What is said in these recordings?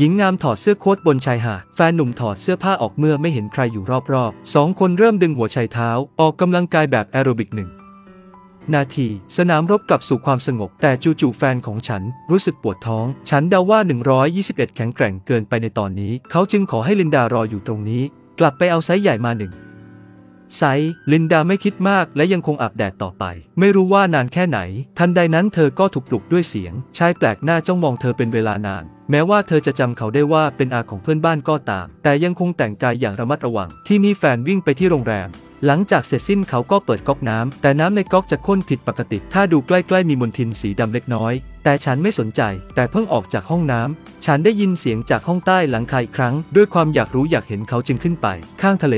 หญิงงามถอดเสื้อโค้ทบนชายหาด แฟนหนุ่มถอดเสื้อผ้าออกเมื่อไม่เห็นใครอยู่รอบๆสองคนเริ่มดึงหัวชายเท้า ออกกำลังกายแบบแอโรบิกหนึ่งนาที สนามรบกลับสู่ความสงบ แต่จู่ๆแฟนของฉันรู้สึกปวดท้อง ฉันเดาว่า 121 แข็งแกร่งเกินไปในตอนนี้ เขาจึงขอให้ลินดารออยู่ตรงนี้ กลับไปเอาไซส์ใหญ่มาหนึ่ง ไซลินดาไม่คิดมากและยังคงอาบแดดต่อไป ไม่รู้ว่านานแค่ไหน ทันใดนั้นเธอก็ถูกปลุกด้วยเสียง ชายแปลกหน้าจ้องมองเธอเป็นเวลานาน แม้ว่าเธอจะจำเขาได้ว่าเป็นอาของเพื่อนบ้านก็ตาม แต่ยังคงแต่งกายอย่างระมัดระวัง ที่นี่แฟนวิ่งไปที่โรงแรมหลังจากเสร็จสิ้นเขาก็เปิดก๊อกน้ำแต่น้ำในก๊อกจะข้นผิดปกติ ถ้าดูใกล้ๆมีมลทินสีดำเล็กน้อย แต่ฉันไม่สนใจ แต่เพิ่งออกจากห้องน้ำฉันได้ยินเสียงจากห้องใต้หลังคาอีกครั้ง ด้วยความอยากรู้อยากเห็นเขาจึงขึ้นไป ข้างทะเล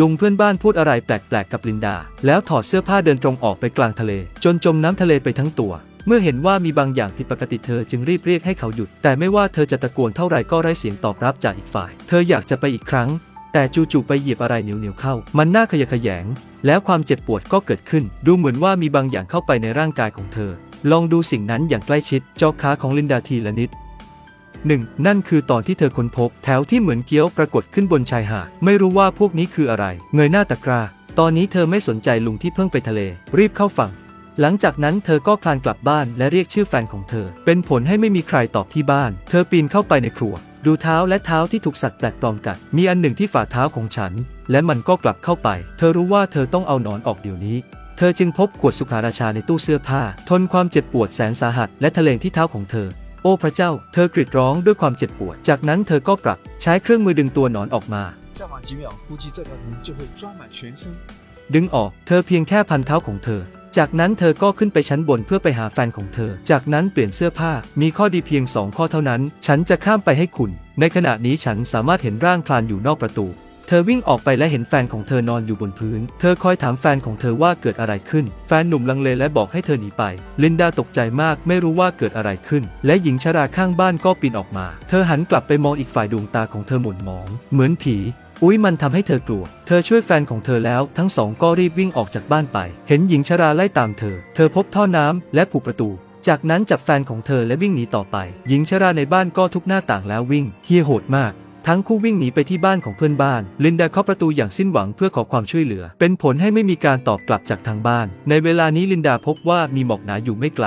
ลุงเพื่อนบ้านพูดอะไรแปลกๆกับลินดา แล้วถอดเสื้อผ้าเดินตรงออกไปกลางทะเล จนจมน้ำทะเลไปทั้งตัว เมื่อเห็นว่ามีบางอย่างผิดปกติเธอจึงรีบเรียกให้เขาหยุด แต่ไม่ว่าเธอจะตะโกนเท่าไหร่ก็ไร้เสียงตอบรับจากอีกฝ่าย เธออยากจะไปอีกครั้ง แต่จู่ๆไปเหยียบอะไรเหนียวๆเข้า มันน่าขยะแขยง แล้วความเจ็บปวดก็เกิดขึ้น ดูเหมือนว่ามีบางอย่างเข้าไปในร่างกายของเธอ ลองดูสิ่งนั้นอย่างใกล้ชิด จอขาของลินดาทีละนิด หนึ่งนั่นคือตอนที่เธอค้นพบ แถวที่เหมือนเกี้ยวปรากฏขึ้นบนชายหาด ไม่รู้ว่าพวกนี้คืออะไร เงยหน้าตะกร้า ตอนนี้เธอไม่สนใจลุงที่เพิ่งไปทะเล รีบเข้าฝั่ง หลังจากนั้นเธอก็คลานกลับบ้านและเรียกชื่อแฟนของเธอ เป็นผลให้ไม่มีใครตอบที่บ้าน เธอปีนเข้าไปในครัว ดูเท้าและเท้าที่ถูกสัตว์แปลกปลอมกัด มีอันหนึ่งที่ฝ่าเท้าของฉัน และมันก็กลับเข้าไป เธอรู้ว่าเธอต้องเอาหนอนออกเดี๋ยวนี้เธอจึงพบขวดสุขาราชาในตู้เสื้อผ้า ทนความเจ็บปวดแสนสาหัสและทะเลงที่เท้าของเธอ โอ้พระเจ้า เธอกรีดร้องด้วยความเจ็บปวด จากนั้นเธอก็กลับใช้เครื่องมือดึงตัวหนอนออกมาดึงออก เธอเพียงแค่พันเท้าของเธอ จากนั้นเธอก็ขึ้นไปชั้นบนเพื่อไปหาแฟนของเธอ จากนั้นเปลี่ยนเสื้อผ้า มีข้อดีเพียงสองข้อเท่านั้น ฉันจะข้ามไปให้คุณ ในขณะนี้ฉันสามารถเห็นร่างคลานอยู่นอกประตู เธอวิ่งออกไปและเห็นแฟนของเธอนอนอยู่บนพื้น เธอคอยถามแฟนของเธอว่าเกิดอะไรขึ้น แฟนหนุ่มลังเลและบอกให้เธอหนีไป ลินดาตกใจมากไม่รู้ว่าเกิดอะไรขึ้น และหญิงชราข้างบ้านก็ปีนออกมา เธอหันกลับไปมองอีกฝ่ายดวงตาของเธอหม่นหมอง เหมือนผีอุ๊ยมันทำให้เธอกลัว เธอช่วยแฟนของเธอแล้ว ทั้งสองก็รีบวิ่งออกจากบ้านไป เห็นหญิงชราไล่ตามเธอ เธอพบท่อน้ำและผูกประตู จากนั้นจับแฟนของเธอและวิ่งหนีต่อไป หญิงชราในบ้านก็ทุกหน้าต่างแล้ววิ่ง เฮียโหดมาก ทั้งคู่วิ่งหนีไปที่บ้านของเพื่อนบ้าน ลินดาเคาะประตูอย่างสิ้นหวังเพื่อขอความช่วยเหลือ เป็นผลให้ไม่มีการตอบกลับจากทางบ้าน ในเวลานี้ลินดาพบว่ามีหมอกหนาอยู่ไม่ไกล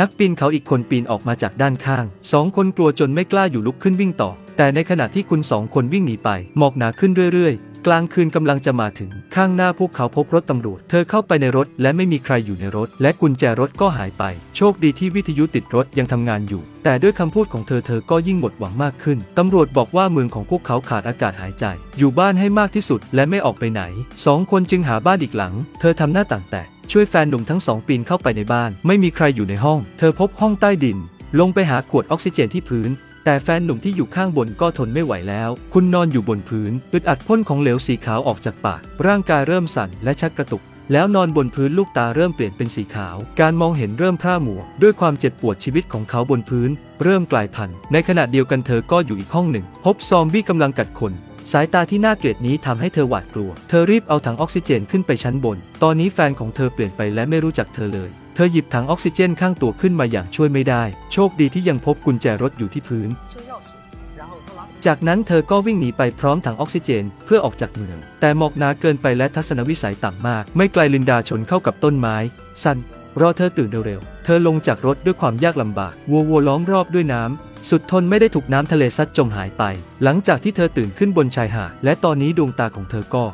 นักปีนเขาอีกคนปีนออกมาจากด้านข้าง สองคนกลัวจนไม่กล้าอยู่ลุกขึ้นวิ่งต่อ แต่ในขณะที่คุณสองคนวิ่งหนีไป หมอกหนาขึ้นเรื่อยๆ กลางคืนกำลังจะมาถึง ข้างหน้าพวกเขาพบรถตำรวจ เธอเข้าไปในรถและไม่มีใครอยู่ในรถ และกุญแจรถก็หายไป โชคดีที่วิทยุติดรถยังทำงานอยู่ แต่ด้วยคำพูดของเธอเธอก็ยิ่งหมดหวังมากขึ้น ตำรวจบอกว่าเมืองของพวกเขาขาดอากาศหายใจ อยู่บ้านให้มากที่สุดและไม่ออกไปไหน สองคนจึงหาบ้านอีกหลัง เธอทำหน้าต่างแตกช่วยแฟนหนุ่มทั้งสองปีนเข้าไปในบ้าน ไม่มีใครอยู่ในห้อง เธอพบห้องใต้ดิน ลงไปหาขวดออกซิเจนที่พื้น แต่แฟนหนุ่มที่อยู่ข้างบนก็ทนไม่ไหวแล้ว คุณนอนอยู่บนพื้นอึดอัดพ่นของเหลวสีขาวออกจากปาก ร่างกายเริ่มสั่นและชักกระตุก แล้วนอนบนพื้นลูกตาเริ่มเปลี่ยนเป็นสีขาว การมองเห็นเริ่มพร่ามัว ด้วยความเจ็บปวดชีวิตของเขาบนพื้น เริ่มกลายพันธุ์ ในขณะเดียวกันเธอก็อยู่อีกห้องหนึ่ง พบซอมบี้กำลังกัดคนสายตาที่น่าเกลียดนี้ทำให้เธอหวาดกลัว เธอรีบเอาถังออกซิเจนขึ้นไปชั้นบน ตอนนี้แฟนของเธอเปลี่ยนไปและไม่รู้จักเธอเลย เธอหยิบถังออกซิเจนข้างตัวขึ้นมาอย่างช่วยไม่ได้ โชคดีที่ยังพบกุญแจรถอยู่ที่พื้น จากนั้นเธอก็วิ่งหนีไปพร้อมถังออกซิเจนเพื่อออกจากเมือง แต่หมอกหนาเกินไปและทัศนวิสัยต่ำมาก ไม่ไกลลินดาชนเข้ากับต้นไม้ สั้นรอเธอตื่นเร็วๆ เธอลงจากรถด้วยความยากลำบาก วัววัวล้อมรอบด้วยน้ำ สุดทนไม่ได้ถูกน้ำทะเลซัดจมหายไป หลังจากที่เธอตื่นขึ้นบนชายหาด และตอนนี้ดวงตาของเธอก็